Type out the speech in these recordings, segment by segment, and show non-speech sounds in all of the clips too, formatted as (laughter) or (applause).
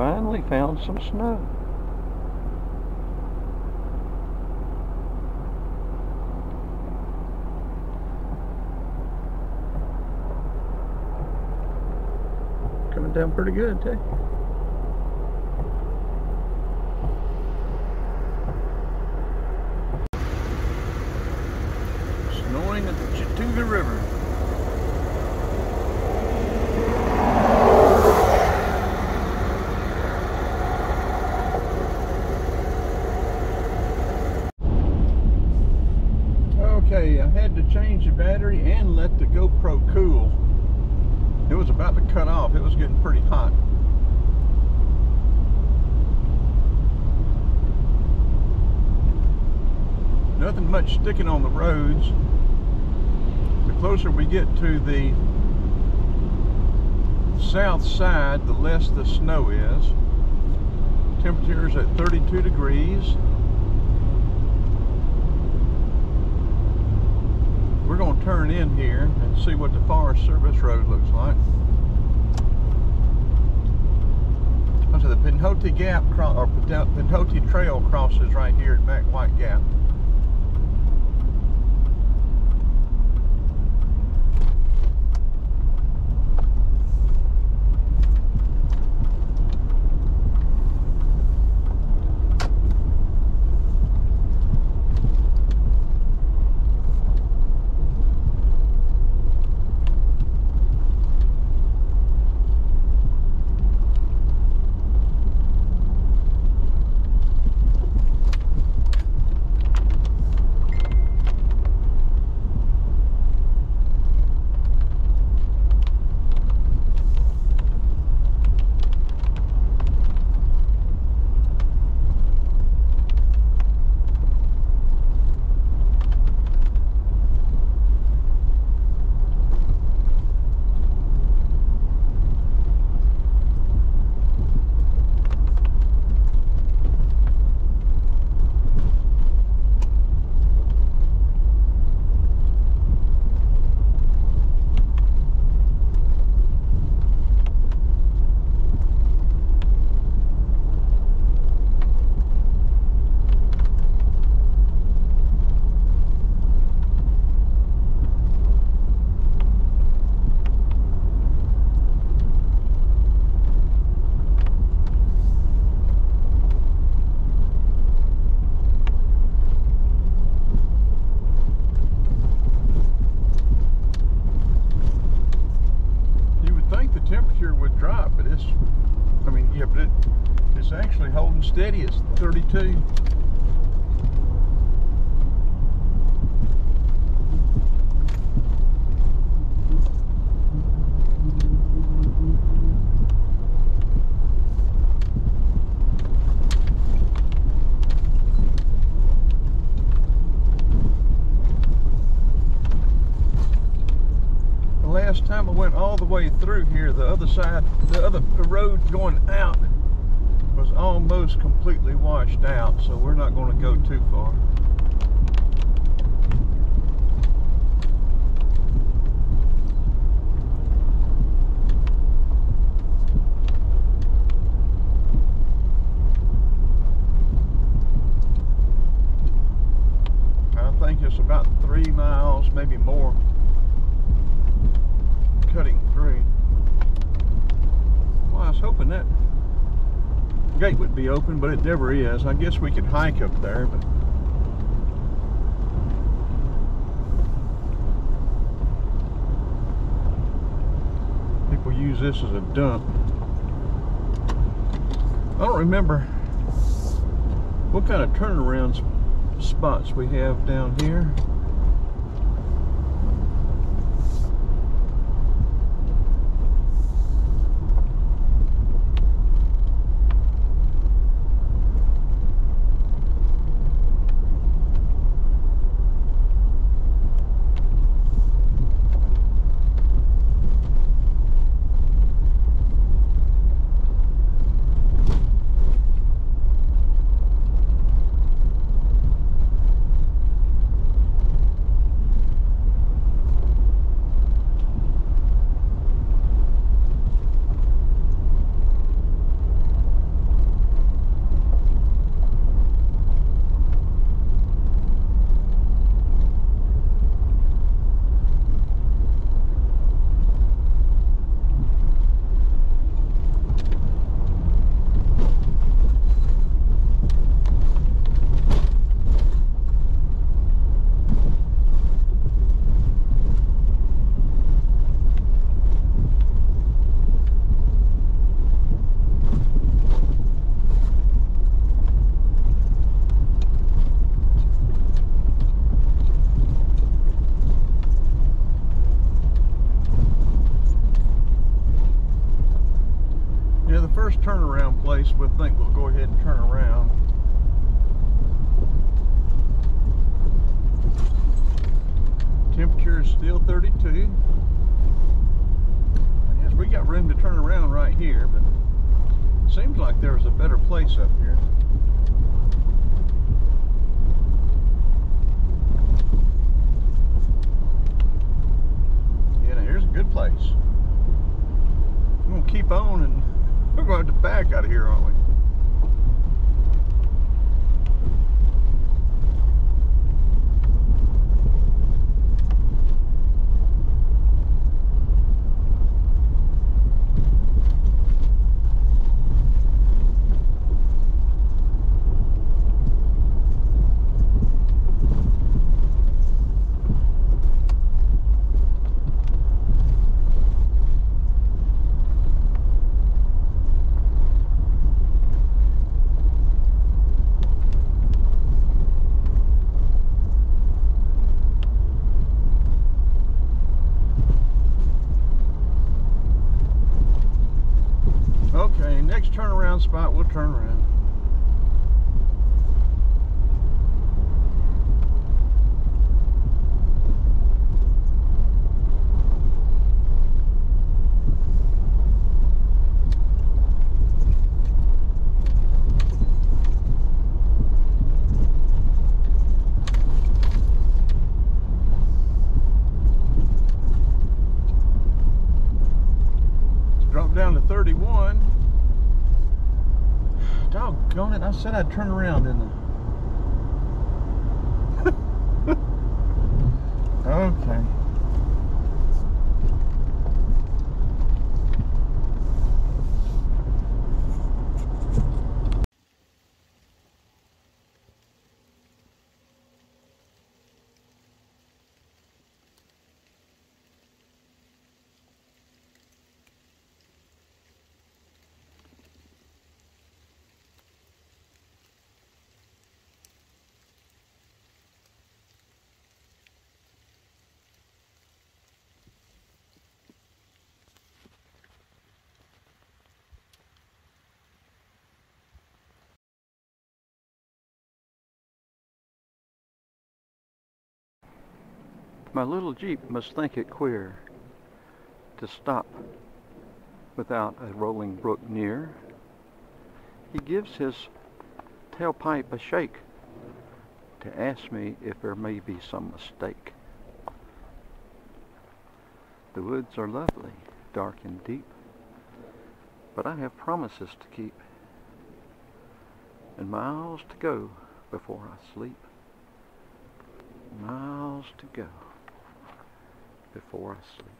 finally found some snow. Coming down pretty good, too. Snowing at the Chattooga River. Okay, I had to change the battery and let the GoPro cool. It was about to cut off. It was getting pretty hot. Nothing much sticking on the roads. The closer we get to the south side, the less the snow is. Temperature is at 32 degrees. We're going to turn in here and see what the Forest Service Road looks like. So the Pinhoti Gap or Pinhoti Trail crosses right here at Mac White Gap. You would think the temperature would drop, but it's, I mean, yeah, but it, it's actually holding steady. It's 32. The last time I went all the way through here, the other side, the other the road going out was almost completely washed out, so we're not going to go too far. I think it's about three miles, maybe more, cutting through. Well, I was hoping that gate would be open, but it never is. I guess we could hike up there, but people use this as a dump. I don't remember what kind of turnaround spots we have down here. Place, we think we'll go ahead and turn around. Temperature is still 32. Yes, we got room to turn around right here, but seems like there was a better place up here. Yeah, here's a good place. I'm gonna keep on and we're going to back out of here, aren't we? Okay, turnaround spot, we'll turn around. Drop down to 31. Doggone it, I said I'd turn around, didn't I? (laughs) okay. My little Jeep must think it queer to stop without a rolling brook near. He gives his tailpipe a shake to ask me if there may be some mistake. The woods are lovely, dark and deep, but I have promises to keep and miles to go before I sleep. Miles to go before I sleep.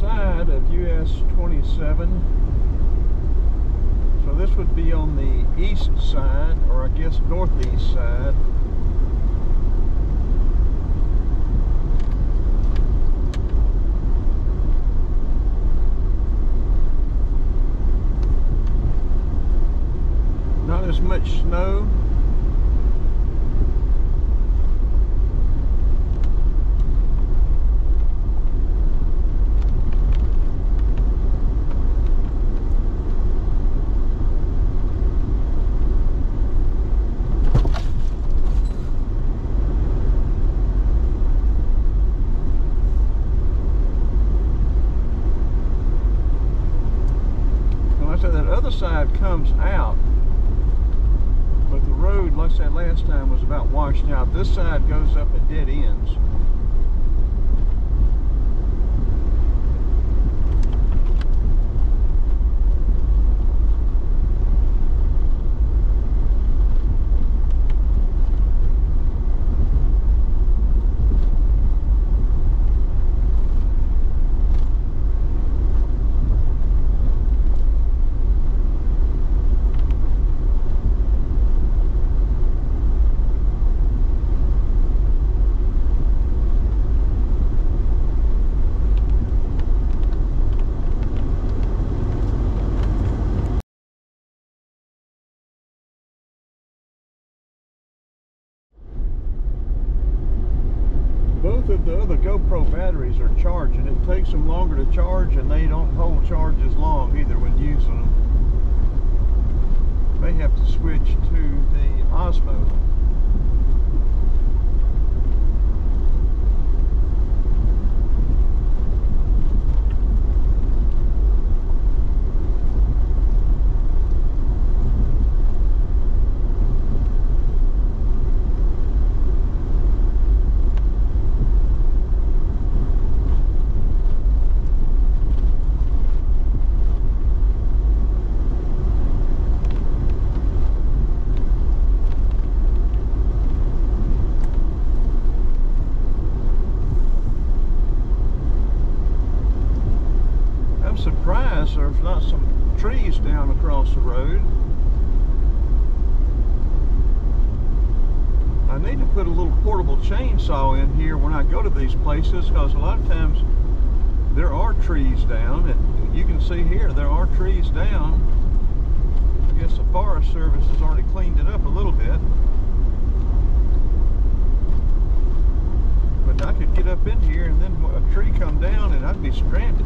Side of US 27. So this would be on the east side, or I guess northeast side. Not as much snow side comes out but the road like I said last time was about washed out. This side goes up at dead ends both of the other GoPro batteries are charging. It takes them longer to charge and they don't hold charge as long either when using them. May have to switch to the Osmo. surprised there's not some trees down across the road. I need to put a little portable chainsaw in here when I go to these places because a lot of times there are trees down and you can see here there are trees down. I guess the Forest Service has already cleaned it up a little bit. But I could get up in here and then a tree come down and I'd be stranded.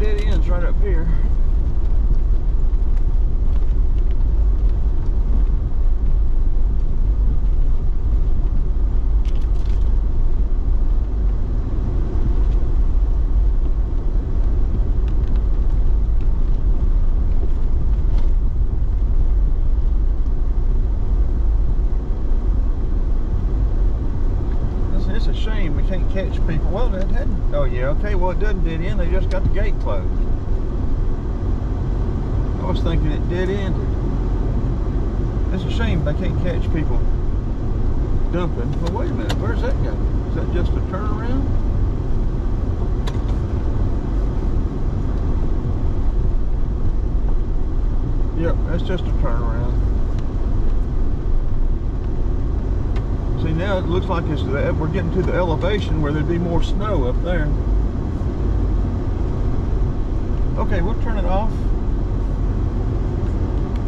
dead ends right up here. can't catch people. Well, it hadn't. Oh, yeah, okay, well, it doesn't dead end. They just got the gate closed. I was thinking it dead ended. It's a shame they can't catch people dumping. Well, wait a minute, where's that go? Is that just a turnaround? Yep, that's just a turnaround. See now it looks like it's the, we're getting to the elevation where there'd be more snow up there. Okay, we'll turn it off.